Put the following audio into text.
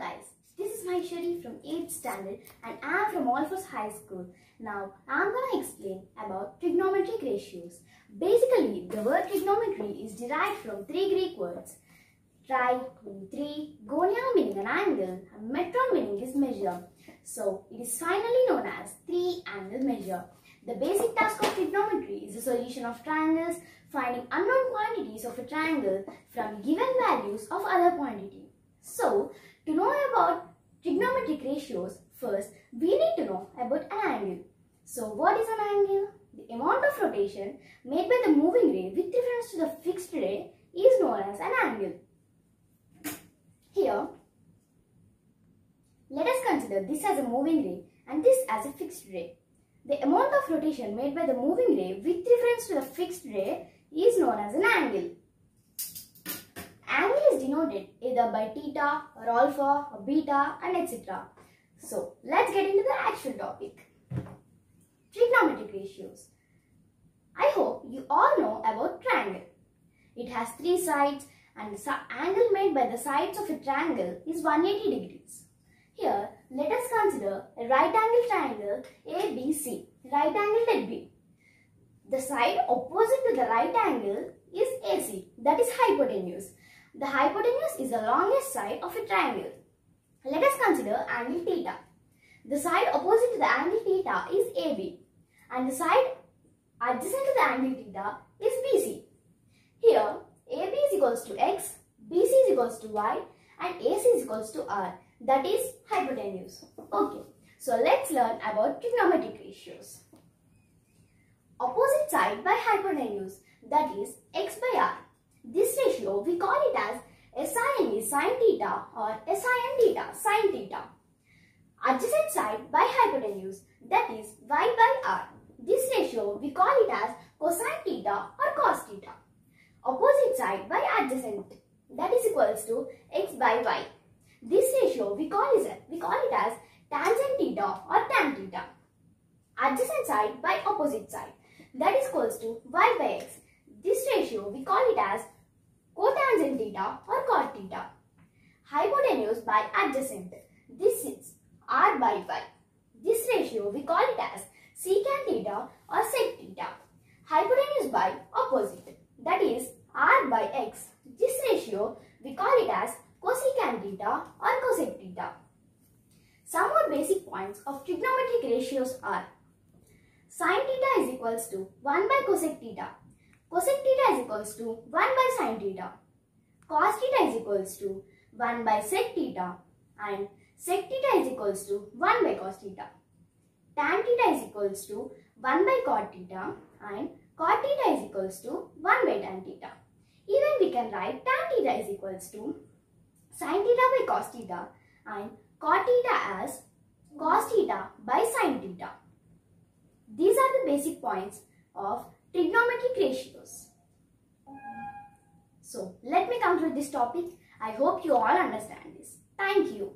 guys, this is Maheshwari from 8th standard and I am from Alphores High School. Now I am going to explain about trigonometric ratios. Basically, the word trigonometry is derived from three Greek words. Tri meaning three, gonia meaning an angle, and metron meaning is measure. So it is finally known as three angle measure. The basic task of trigonometry is the solution of triangles, finding unknown quantities of a triangle from given values of other quantity. So, ratios, first we need to know about an angle. So, what is an angle? The amount of rotation made by the moving ray with reference to the fixed ray is known as an angle. Here, let us consider this as a moving ray and this as a fixed ray. The amount of rotation made by the moving ray with reference to the fixed ray is known as an angle. Denoted either by theta or alpha or beta and etc. So let's get into the actual topic. Trigonometric ratios. I hope you all know about triangle. It has three sides and the angle made by the sides of a triangle is 180 degrees. Here, let us consider a right angle triangle ABC, right angle at B. The side opposite to the right angle is AC, that is hypotenuse. The hypotenuse is the longest side of a triangle. Let us consider angle theta. The side opposite to the angle theta is AB and the side adjacent to the angle theta is BC. Here, AB is equals to X, BC is equals to Y and AC is equals to R that is hypotenuse. Okay, so let's learn about trigonometric ratios. Opposite side by hypotenuse that is x by r. We call it as SIN is sin theta or SIN theta sin theta. Adjacent side by hypotenuse that is y by r. This ratio we call it as cosine theta or cos theta. Opposite side by adjacent that is equals to x by y. This ratio we call it, we call it as tangent theta or tan theta. Adjacent side by opposite side that is equals to y by x. This ratio we call it as cotangent theta or cot theta. Hypotenuse by adjacent. This is r by y. This ratio we call it as secant theta or sec theta. Hypotenuse by opposite. That is r by x. This ratio we call it as cosecant theta or cosec theta. Some more basic points of trigonometric ratios are Sin theta is equals to 1 by cosec theta. Cosec theta is equals to 1 by sin theta. Cos theta is equals to 1 by sec theta. And sec theta is equals to 1 by cos theta. Tan theta is equals to 1 by cot theta. And cot theta is equals to 1 by tan theta. Even we can write tan theta is equals to sin theta by cos theta and cot theta as cos theta by sin theta. These are the basic points of trigonometric ratios. So, let me conclude this topic. I hope you all understand this. Thank you.